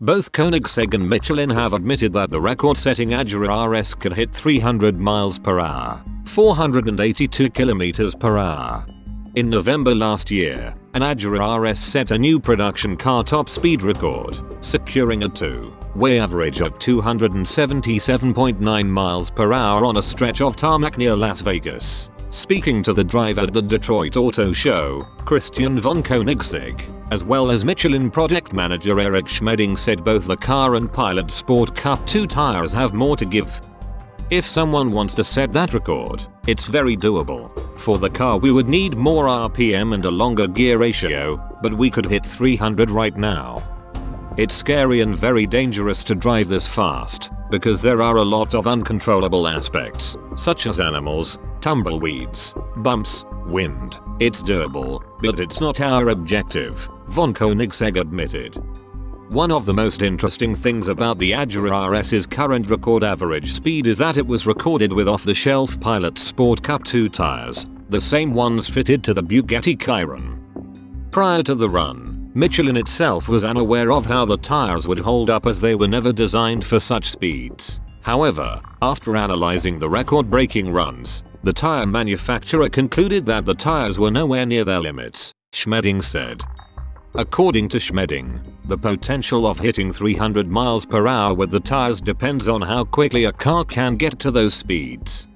Both Koenigsegg and Michelin have admitted that the record-setting Agera RS could hit 300 miles per hour, 482 kilometers per hour. In November last year, an Agera RS set a new production car top speed record, securing a 2-way average of 277.9 miles per hour on a stretch of tarmac near Las Vegas. Speaking to the driver at the Detroit Auto Show, Christian von Koenigsegg, as well as Michelin product manager Eric Schmedding said both the car and Pilot Sport Cup 2 tires have more to give. If someone wants to set that record, it's very doable. For the car we would need more RPM and a longer gear ratio, but we could hit 300 right now. It's scary and very dangerous to drive this fast, because there are a lot of uncontrollable aspects, such as animals, tumbleweeds, bumps, wind. It's doable, but it's not our objective, von Koenigsegg admitted. One of the most interesting things about the Agera RS's current record average speed is that it was recorded with off-the-shelf Pilot Sport Cup 2 tires, the same ones fitted to the Bugatti Chiron. Prior to the run, Michelin itself was unaware of how the tires would hold up as they were never designed for such speeds. However, after analyzing the record-breaking runs, the tire manufacturer concluded that the tires were nowhere near their limits, Schmedding said. According to Schmedding, the potential of hitting 300 miles per hour with the tires depends on how quickly a car can get to those speeds.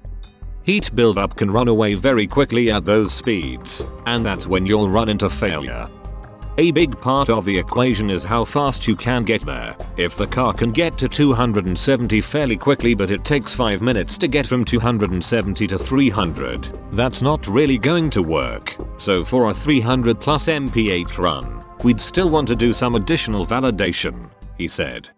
Heat buildup can run away very quickly at those speeds, and that's when you'll run into failure. A big part of the equation is how fast you can get there. If the car can get to 270 fairly quickly but it takes 5 minutes to get from 270 to 300, that's not really going to work. So for a 300 plus mph run, we'd still want to do some additional validation, he said.